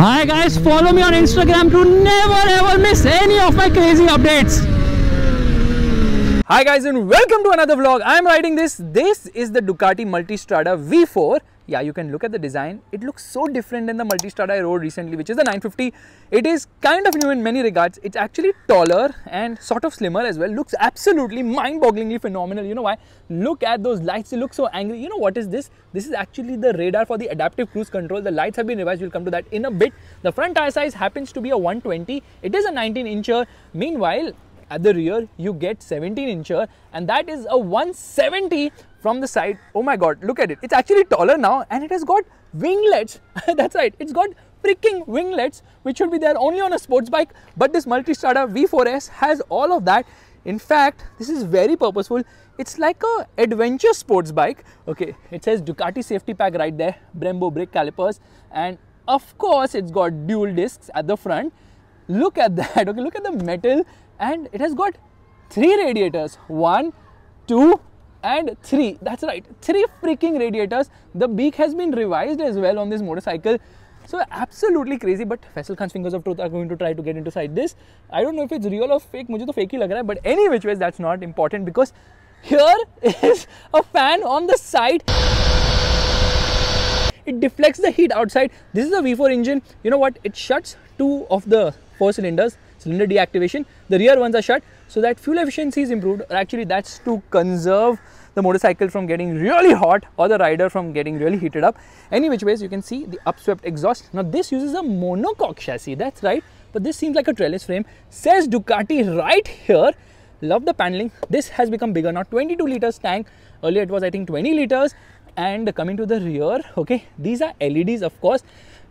Hi guys, follow me on Instagram to never ever miss any of my crazy updates. Hi guys and welcome to another vlog. I am riding this. This is the Ducati Multistrada V4. Yeah, you can look at the design. It looks so different than the Multistrada I rode recently, which is the 950. It is kind of new in many regards. It's actually taller and sort of slimmer as well. Looks absolutely mind-bogglingly phenomenal. You know why? Look at those lights. They look so angry. You know what is this? This is actually the radar for the adaptive cruise control. The lights have been revised. We'll come to that in a bit. The front tire size happens to be a 120. It is a 19 incher. Meanwhile, at the rear you get 17 incher and that is a 170 from the side. Oh my god look at it. It's actually taller now and it has got winglets. That's right it's got freaking winglets which should be there only on a sports bike but this multistrada v4s has all of that. In fact this is very purposeful. It's like a adventure sports bike. Okay it says ducati safety pack right there brembo brake calipers and of course it's got dual discs at the front. Look at that okay look at the metal and it has got three radiators one two and three that's right three freaking radiators the beak has been revised as well on this motorcycle so absolutely crazy but Faisal Khan's fingers of truth are going to try to get inside this I don't know if it's real or fake मुझे तो fake ही लग रहा है but any which ways that's not important because here is a fan on the side it deflects the heat outside this is a V4 engine you know what it shuts two of the four cylinders cylinder deactivation. The rear ones are shut so that fuel efficiency is improved or actually that's to conserve the motorcycle from getting really hot or the rider from getting really heated up. Any which ways you can see the upswept exhaust. Now this uses a monocoque chassis that's right but this seems like a trellis frame. Says Ducati right here. Love the paneling. This has become bigger now 22 liters tank. Earlier it was I think 20 liters and coming to the rear okay these are LEDs of course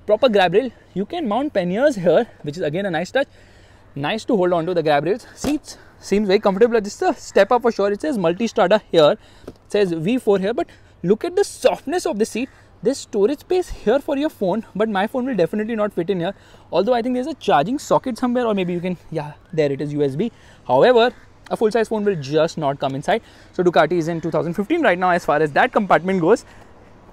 proper grab rail you can mount panniers here which is again a nice touch nice to hold on to the grab rails. Seats seems very comfortable this is a step up for sure. It says multistrada here. It says v4 here but look at the softness of the seat. There's storage space here for your phone but my phone will definitely not fit in here. Although i think there's a charging socket somewhere or maybe you can yeah there it is usb however a full size phone will just not come inside. So ducati is in 2015 right now as far as that compartment goes.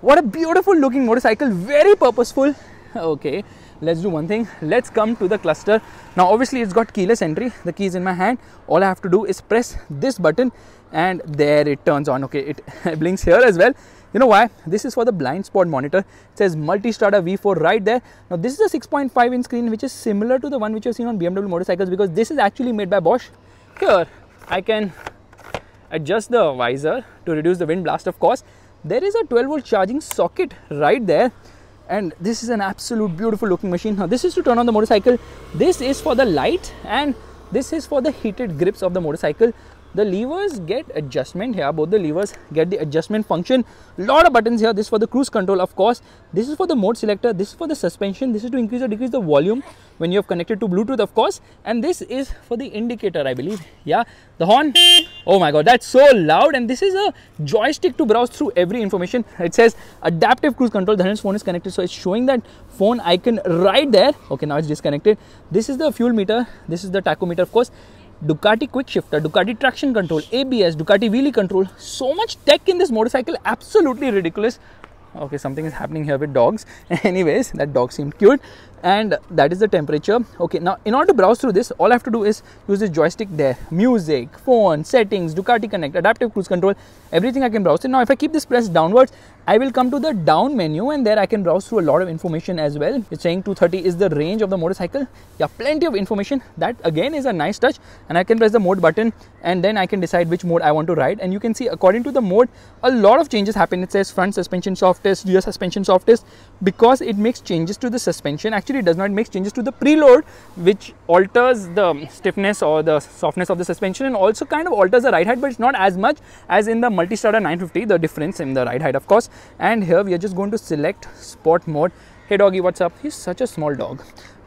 What a beautiful looking motorcycle. Very purposeful. Okay let's do one thing. Let's come to the cluster. Now obviously it's got keyless entry. The key is in my hand. All i have to do is press this button and there it turns on. Okay it blinks here as well. You know why? This is for the blind spot monitor. It says multistrada v4 right there. Now this is a 6.5 inch screen which is similar to the one which you've seen on bmw motorcycles because this is actually made by bosch. Here i can adjust the visor to reduce the wind blast of course. There is a 12 volt charging socket right there and this is an absolute beautiful looking machine. Now this is to turn on the motorcycle. This is for the light and this is for the heated grips of the motorcycle the levers get adjustment here. Both the levers get the adjustment function. Lot of buttons here. This is for the cruise control of course. This is for the mode selector. This is for the suspension. This is to increase or decrease the volume when you have connected to bluetooth of course. And this is for the indicator i believe. Yeah. The horn. Oh my god. That's so loud. And this is a joystick to browse through every information. It says adaptive cruise control. The phone is connected. So it's showing that phone icon right there. Okay. Now it's disconnected. This is the fuel meter. This is the tachometer of course Ducati quick shifter, Ducati traction control, ABS, Ducati wheelie control. So much tech in this motorcycle, absolutely ridiculous. Okay, something is happening here with dogs. Anyways, that dog seemed cute and that is the temperature. Okay now in order to browse through this all i have to do is use this joystick there. Music phone settings ducati connect adaptive cruise control everything i can browse it now if i keep this pressed downwards i will come to the down menu and there i can browse through a lot of information as well. It's saying 230 is the range of the motorcycle. Yeah plenty of information. That again is a nice touch. And i can press the mode button and then i can decide which mode i want to ride. And you can see according to the mode a lot of changes happen. It says front suspension softest rear suspension softest because it makes changes to the suspension actually does not make changes to the preload which alters the stiffness or the softness of the suspension and also kind of alters the ride height but it's not as much as in the multistrada 950 the difference in the ride height of course. And here we are just going to select sport mode. Hey doggy what's up? He's such a small dog.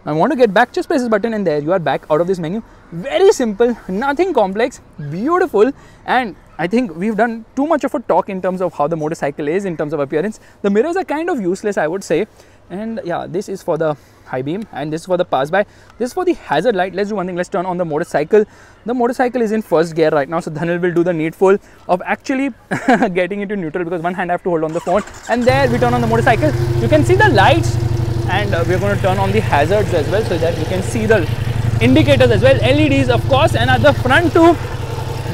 I want to get back, just press this button and there you are back out of this menu. Very simple, nothing complex, beautiful. And I think we've done too much of a talk in terms of how the motorcycle is in terms of appearance. The mirrors are kind of useless I would say and yeah this is for the high beam and this is for the pass by. This is for the hazard light. Let's do one thing. Let's turn on the motorcycle. The motorcycle is in first gear right now so Dhanil will do the needful of actually getting into neutral because one hand I have to hold on the phone. And there we turn on the motorcycle. You can see the lights and uh, we're going to turn on the hazards as well so that you can see the indicators as well. Leds of course and at the front too.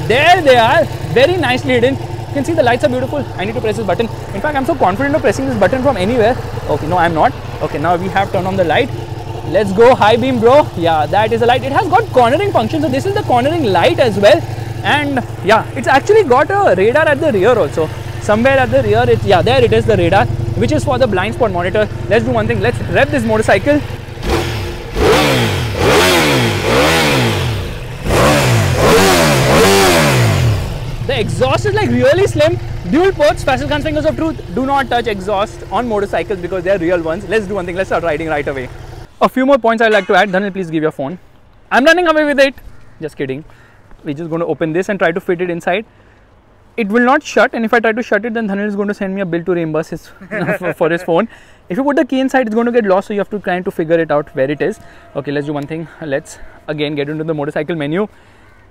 There they are. Very nicely hidden can see the lights are beautiful. I need to press this button. In fact i'm so confident of pressing this button from anywhere. Okay no i'm not. Okay now we have turned on the light. Let's go. High beam bro. Yeah that is a light. It has got cornering function so this is the cornering light as well. And yeah it's actually got a radar at the rear also. Somewhere at the rear it's yeah there it is the radar which is for the blind spot monitor. Let's do one thing. Let's rev this motorcycle the exhaust is like really slim. Dual ports Faisal Khan's fingers of truth do not touch exhaust on motorcycles because they're real ones. Let's do one thing. Let's start riding right away. A few more points I'd like to add. Dhanil please give your phone. I'm running away with it. Just kidding. We're just going to open this and try to fit it inside. It will not shut and if I try to shut it then Dhanil is going to send me a bill to reimburse his for, for his phone. If you put the key inside it's going to get lost so you have to try to figure it out where it is. Okay let's do one thing. Let's again get into the motorcycle menu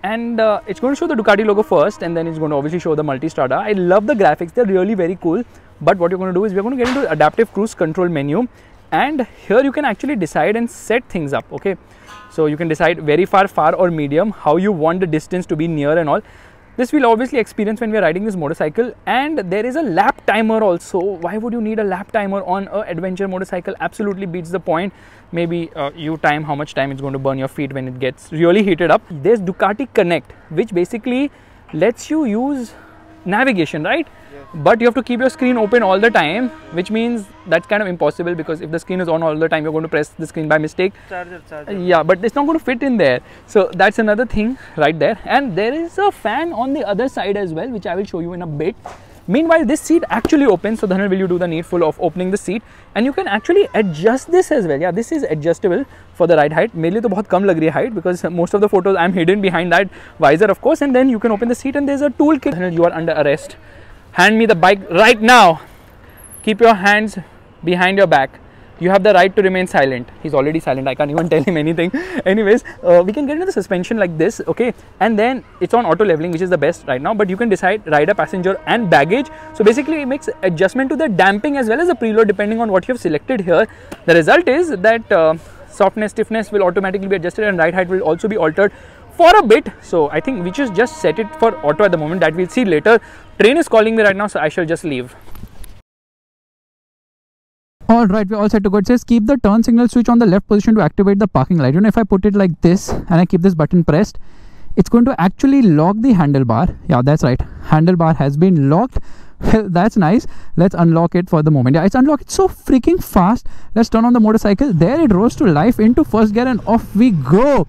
and uh, it's going to show the Ducati logo first and then it's going to obviously show the multi-strada. I love the graphics. They're really very cool. But what you're going to do is we're going to get into adaptive cruise control menu. And here you can actually decide and set things up okay? So you can decide very far far or medium how you want the distance to be near and all this we'll obviously experience when we are riding this motorcycle and there is a lap timer also. Why would you need a lap timer on a adventure motorcycle? Absolutely beats the point. Maybe uh, you time how much time it's going to burn your feet when it gets really heated up. There's ducati connect which basically lets you use navigation right but you have to keep your screen open all the time which means that's kind of impossible because if the screen is on all the time you're going to press the screen by mistake Charger, charger. yeah but it's not going to fit in there so that's another thing right there and there is a fan on the other side as well which i will show you in a bit meanwhile this seat actually opens so Dhanil will you do the needful of opening the seat and you can actually adjust this as well yeah this is adjustable for the ride height मेरे लिए तो बहुत कम लग रही है height because most of the photos I'm hidden behind that visor of course and then you can open the seat and there's a toolkit Dhanil you are under arrest hand me the bike right now. Keep your hands behind your back. You have the right to remain silent. He's already silent. I can't even tell him anything. Anyways uh, we can get into the suspension like this okay? And then it's on auto leveling which is the best right now but you can decide rider passenger and baggage. So basically it makes adjustment to the damping as well as the preload depending on what you have selected here. The result is that uh, softness stiffness will automatically be adjusted and ride height will also be altered for a bit so i think we just just set it for auto at the moment that we'll see later train is calling me right now so i shall just leave All right, we're all set to go. It says keep the turn signal switch on the left position to activate the parking light. You know, if I put it like this and I keep this button pressed, it's going to actually lock the handlebar. Yeah, that's right. Handlebar has been locked. Well, that's nice. Let's unlock it for the moment. Yeah, it's unlocked. So freaking fast. Let's turn on the motorcycle. There it rose to life into first gear and off we go.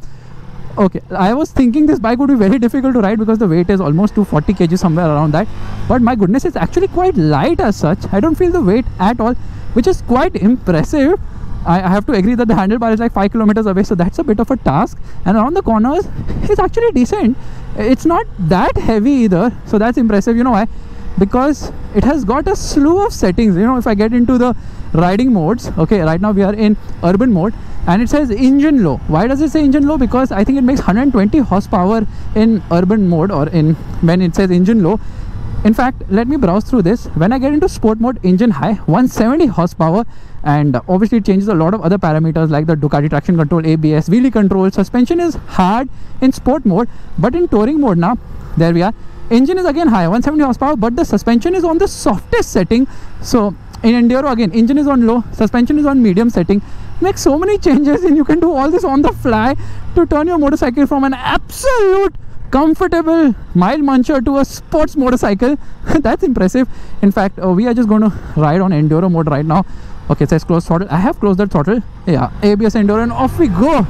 Okay, I was thinking this bike would be very difficult to ride because the weight is almost 240 kg somewhere around that. But my goodness, it's actually quite light as such. I don't feel the weight at all, which is quite impressive. I, I have to agree that the handlebar is like 5 kilometers away, so that's a bit of a task. And around the corners, it's actually decent. It's not that heavy either, so that's impressive. You know why? Because it has got a slew of settings. You know, if I get into the riding modes, okay, right now we are in urban mode and it says engine low. Why does it say engine low? Because i think it makes 120 horsepower in urban mode or in when it says engine low. In fact let me browse through this. When i get into sport mode engine high 170 horsepower and obviously it changes a lot of other parameters like the ducati traction control abs wheelie control. Suspension is hard in sport mode but in touring mode now there we are engine is again high 170 horsepower but the suspension is on the softest setting. So in enduro again engine is on low suspension is on medium setting. Make so many changes and you can do all this on the fly to turn your motorcycle from an absolute comfortable mile muncher to a sports motorcycle. That's impressive. In fact uh, we are just going to ride on enduro mode right now. Okay says close throttle. I have closed that throttle. Yeah abs enduro and off we go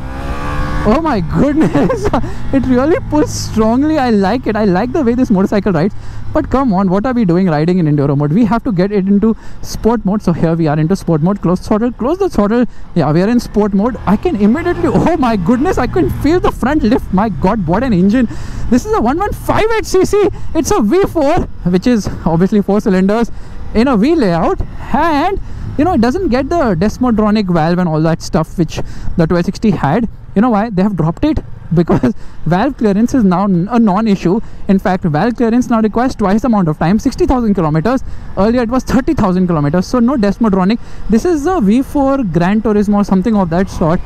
oh my goodness. It really pulls strongly. I like it. I like the way this motorcycle rides. But come on what are we doing riding in enduro mode? We have to get it into sport mode. So here we are into sport mode. Close throttle. Close the throttle. Yeah we are in sport mode. I can immediately oh my goodness i can feel the front lift. My god what an engine. This is a 1158cc it's a v4 which is obviously four cylinders in a v layout. And you know it doesn't get the desmodromic valve and all that stuff which the 1260 had. You know why? They have dropped it because valve clearance is now a non-issue. In fact valve clearance now requires twice the amount of time 60000 kilometers. Earlier it was 30000 kilometers. So no desmodromic. This is a v4 gran turismo or something of that sort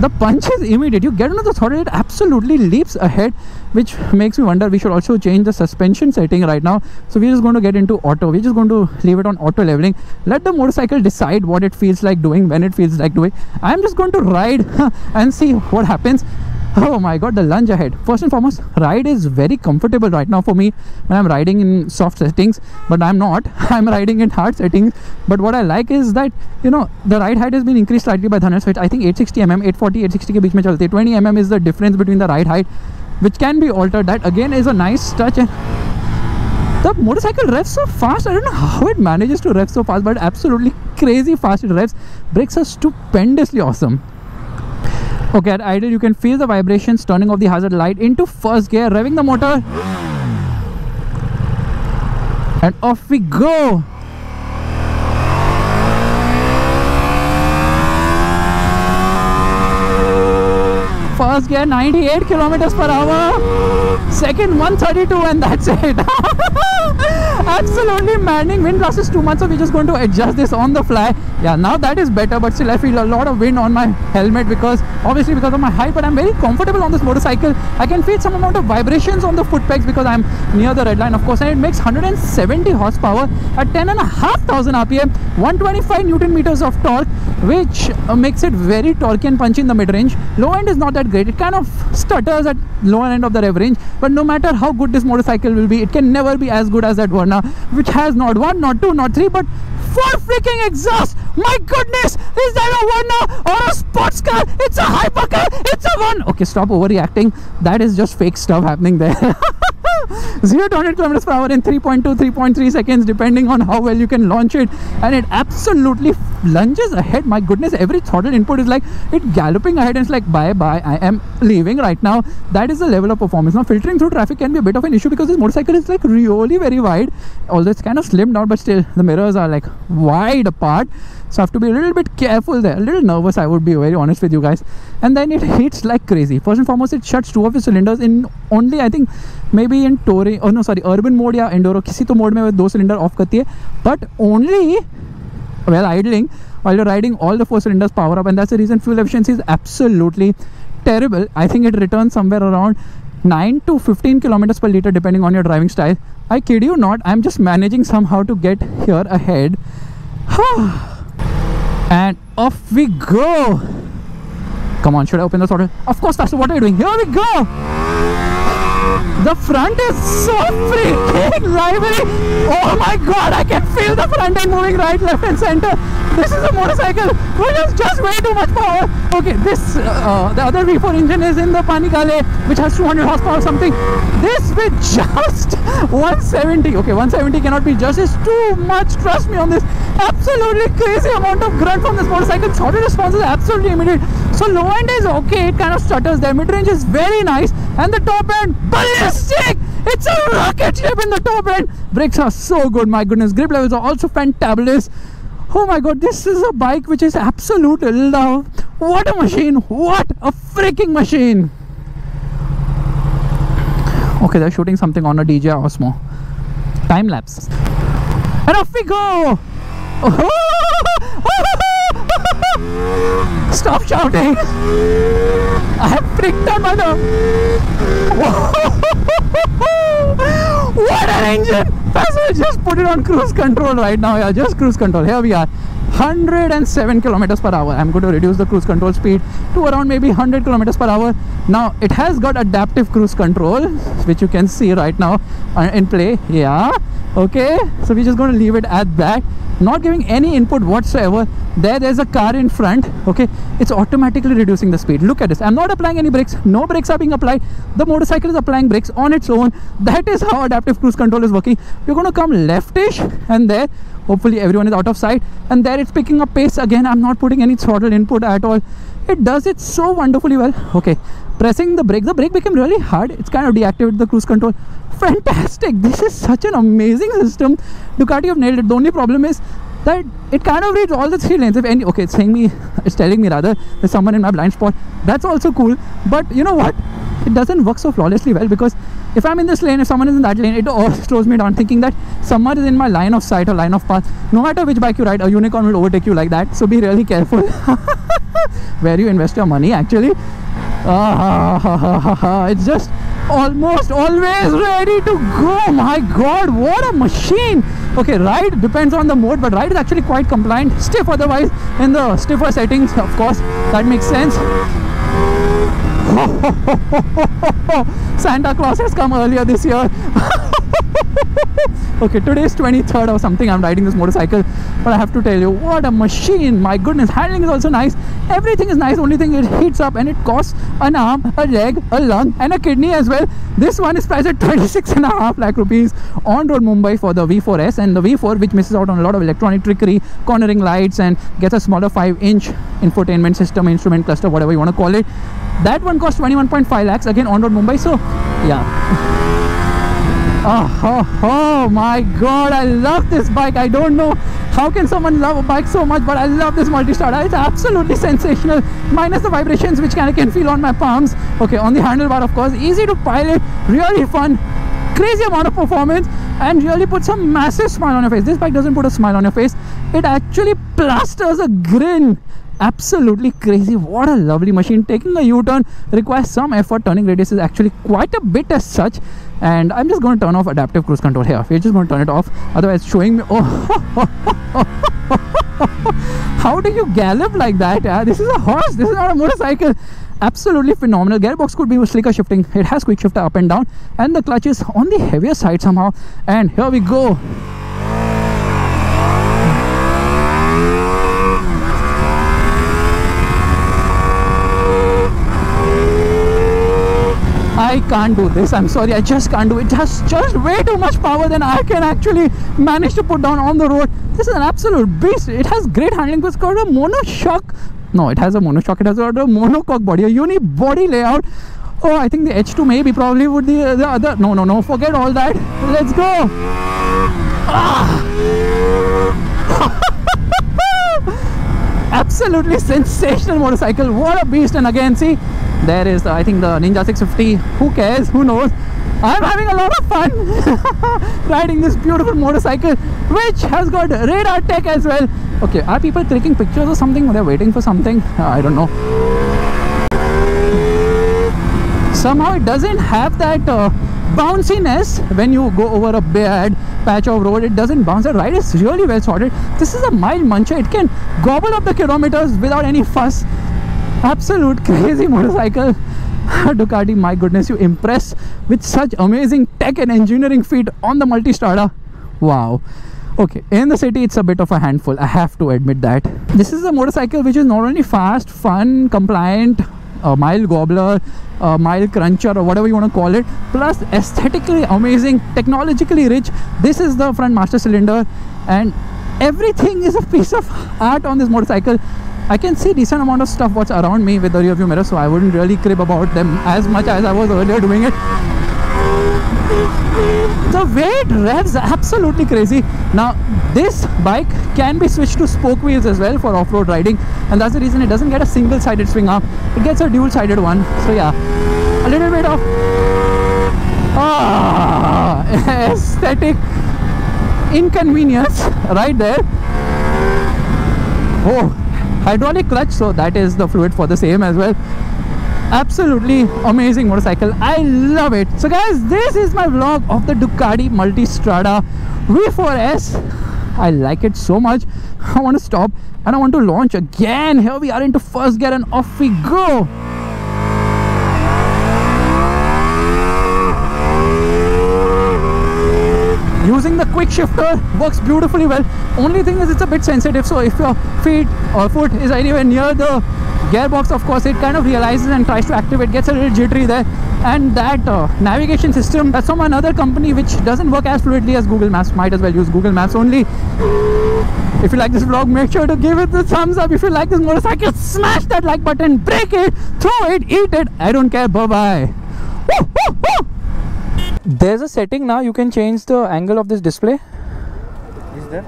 the punch is immediate. You get into the throttle, it absolutely leaps ahead, which makes me wonder we should also change the suspension setting right now. So we're just going to get into auto. We're just going to leave it on auto leveling. Let the motorcycle decide what it feels like doing, when it feels like doing. I'm just going to ride and see what happens. oh my god the lunge ahead. First and foremost ride is very comfortable right now for me when i'm riding in soft settings but i'm not. I'm riding in hard settings. But what i like is that you know the ride height has been increased slightly by Dhanar so it, i think 860 mm 840 860 ke beech mein chalte 20 mm is the difference between the ride height which can be altered. That again is a nice touch and the motorcycle revs so fast. I don't know how it manages to rev so fast but absolutely crazy fast it revs. Brakes are stupendously awesome. Okay, at idle, you can feel the vibrations turning off the hazard light into first gear, revving the motor. And off we go. First gear 98 kilometers per hour. Second 132, and that's it. Absolutely maddening. Wind loss is too much, so we're just going to adjust this on the fly. Yeah, now that is better, but still I feel a lot of wind on my helmet because obviously because of my height, but I'm very comfortable on this motorcycle. I can feel some amount of vibrations on the foot pegs because I'm near the red line, of course, and it makes 170 horsepower at 10,500 RPM, 125 newton meters of torque, which uh, makes it very torquey and punchy in the mid range. Low end is not that great. It kind of stutters at lower end of the rev range, but no matter how good this motorcycle will be, it can never be as good as that Verna, which has not one, not two, not three, but four freaking exhausts. My goodness, is that a one or a sports car? It's a hypercar. It's a one. Okay, stop overreacting. That is just fake stuff happening there. 0 to 100 kilometers per hour in 3.2 3.3 seconds depending on how well you can launch it and it absolutely lunges ahead my goodness every throttle input is like it galloping ahead and it's like bye bye i am leaving right now that is the level of performance now filtering through traffic can be a bit of an issue because this motorcycle is like really very wide although it's kind of slimmed down but still the mirrors are like wide apart so I have to be a little bit careful there a little nervous I would be very honest with you guys and then it hits like crazy first and foremost it shuts two of its cylinders in only I think maybe in touring oh no sorry urban mode या enduro किसी तो mode में वो दो cylinder off करती है but only while idling while you're riding all the four cylinders power up and that's the reason fuel efficiency is absolutely terrible I think it returns somewhere around 9 to 15 kilometers per liter depending on your driving style I kid you not I'm just managing somehow to get here ahead and off we go come on should I open the throttle of course that's what are you doing here we go the front is so freaking lively. Oh my god, I can feel the front end moving right, left, and center. This is a motorcycle which has just way too much power. Okay, this, uh, the other V4 engine is in the Panigale, which has 200 horsepower or something. This with just 170. Okay, 170 cannot be just, it's too much. Trust me on this. Absolutely crazy amount of grunt from this motorcycle. Throttle response is absolutely immediate. So low end is okay, it kind of stutters there. Mid range is very nice, and the top end ballistic. It's a rocket ship in the top end. Brakes are so good, my goodness. Grip levels are also fantabulous. Oh my god, this is a bike which is absolute love. What a machine! What a freaking machine! Okay, they're shooting something on a DJI Osmo. Time lapse. And off we go! Stop shouting! I have freaked out by the. what an engine! Faisal, just put it on cruise control right now. Yeah, just cruise control. Here we are. 107 kilometers per hour. I'm going to reduce the cruise control speed to around maybe 100 kilometers per hour. Now it has got adaptive cruise control, which you can see right now uh, in play. Yeah. Okay. So we're just going to leave it at that. Not giving any input whatsoever. There, there's a car in front. Okay. It's automatically reducing the speed. Look at this. I'm not applying any brakes. No brakes are being applied. The motorcycle is applying brakes on its own. That is how adaptive cruise control is working. You're going to come leftish and there hopefully everyone is out of sight. And there it's picking up pace again. I'm not putting any throttle input at all. It does it so wonderfully well. Okay. Pressing the brake. The brake became really hard. It's kind of deactivated the cruise control. Fantastic. This is such an amazing system. Ducati have nailed it. The only problem is that it kind of reads all the three lanes if any okay it's saying me it's telling me rather there's someone in my blind spot that's also cool but you know what it doesn't work so flawlessly well because if I'm in this lane, if someone is in that lane, it all slows me down thinking that someone is in my line of sight or line of path. No matter which bike you ride, a unicorn will overtake you like that. So be really careful where you invest your money actually. Ah, it's just almost always ready to go. My god, what a machine! Okay, ride depends on the mode, but ride is actually quite compliant. Stiff otherwise in the stiffer settings, of course, that makes sense. Santa Claus has come earlier this year. okay, today is 23rd or something. I'm riding this motorcycle, but I have to tell you, what a machine! My goodness, handling is also nice. Everything is nice. Only thing it heats up and it costs an arm, a leg, a lung, and a kidney as well. This one is priced at 26 and a half lakh rupees on road Mumbai for the V4S and the V4, which misses out on a lot of electronic trickery, cornering lights, and gets a smaller 5-inch infotainment system, instrument cluster, whatever you want to call it. That one costs 21.5 lakhs again on road Mumbai. So, yeah. Oh, oh, oh my god, I love this bike. I don't know how can someone love a bike so much, but I love this multi-strada. It's absolutely sensational, minus the vibrations which I can feel on my palms. Okay, on the handlebar, of course, easy to pilot, really fun, crazy amount of performance, and really puts a massive smile on your face. This bike doesn't put a smile on your face, it actually plasters a grin absolutely crazy what a lovely machine taking a u-turn requires some effort turning radius is actually quite a bit as such and i'm just going to turn off adaptive cruise control here. We're just going to turn it off. Otherwise showing me oh. How do you gallop like that yeah? this is a horse. This is not a motorcycle. Absolutely phenomenal. Gearbox could be slicker shifting. It has quick shifter up and down. And the clutch is on the heavier side somehow. And here we go I can't do this. I'm sorry, I just can't do it. It has just way too much power than I can actually manage to put down on the road. This is an absolute beast. It has great handling. It's got a monoshock. No, it has a monoshock. It has got a monocoque body, a uni body layout. Oh, I think the H2 maybe probably would be the other. No, no, no. Forget all that. Let's go. Ah. absolutely sensational motorcycle. What a beast. And again, see, there is the, I think the Ninja 650 who cares? Who knows? I'm having a lot of fun riding this beautiful motorcycle which has got radar tech as well. Okay are people clicking pictures or something? They're waiting for something? Uh, I don't know. Somehow it doesn't have that uh, bounciness when you go over a bad patch of road. It doesn't bounce. The ride is really well sorted. This is a mild muncher. It can gobble up the kilometers without any fuss absolute crazy motorcycle. Ducati my goodness you impress with such amazing tech and engineering feat on the multistrada. Wow. Okay in the city it's a bit of a handful i have to admit that. This is a motorcycle which is not only fast fun compliant a mile gobbler a mile cruncher or whatever you want to call it plus aesthetically amazing technologically rich. This is the front master cylinder and everything is a piece of art on this motorcycle I can see decent amount of stuff what's around me with the rear view mirror so I wouldn't really crib about them as much as I was earlier doing it. The way it revs absolutely crazy. Now this bike can be switched to spoke wheels as well for off-road riding and that's the reason it doesn't get a single-sided swing arm. It gets a dual-sided one so yeah. A little bit of ah, aesthetic inconvenience right there. Oh hydraulic clutch so that is the fluid for the same as well. Absolutely amazing motorcycle. I love it. So guys this is my vlog of the ducati multistrada v4s i like it so much. I want to stop and i want to launch again. Here we are into first gear and off we go using the quick shifter works beautifully well. Only thing is it's a bit sensitive so if your feet or foot is anywhere near the gearbox of course it kind of realizes and tries to activate gets a little jittery there. And that uh, navigation system that's from another company which doesn't work as fluidly as google maps might as well use google maps only. If you like this vlog make sure to give it the thumbs up. If you like this motorcycle smash that like button break it throw it eat it. I don't care. Bye bye there's a setting now you can change the angle of this display. Is there?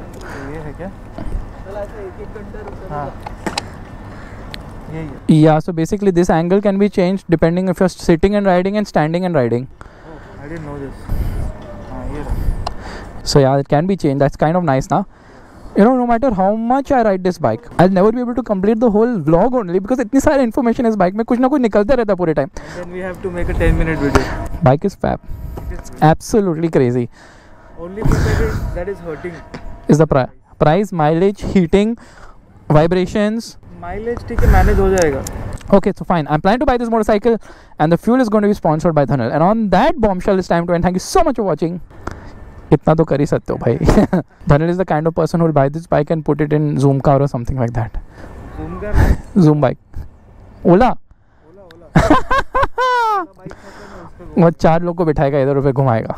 yeah so basically this angle can be changed depending if you're sitting and riding and standing and riding. Oh, i didn't know this. so yeah it can be changed. That's kind of nice now. You know no matter how much i ride this bike i'll never be able to complete the whole vlog only because itni sari information is bike mein kuch na kuch nikalta rehta pure time. And then we have to make a 10 minute video. Bike is fab. it is Absolutely crazy. only thing that is that is hurting Is the pri- price, mileage, heating, vibrations. Mileage ठीक है manage हो जाएगा Okay, so fine. I'm planning to buy this motorcycle, and the fuel is going to be sponsored by Dhanal. And on that bombshell, it's time to end. Thank you so much for watching. इतना तो कर ही सकते हो भाई Dhanal is the kind of person who will buy this bike and put it in Zoom car or something like that. Zoom कर Zoom bike. Ola. ओला ओला bike है मैं उस पे वो चार लोग को बिठाएगा इधर उधर घुमाएगा।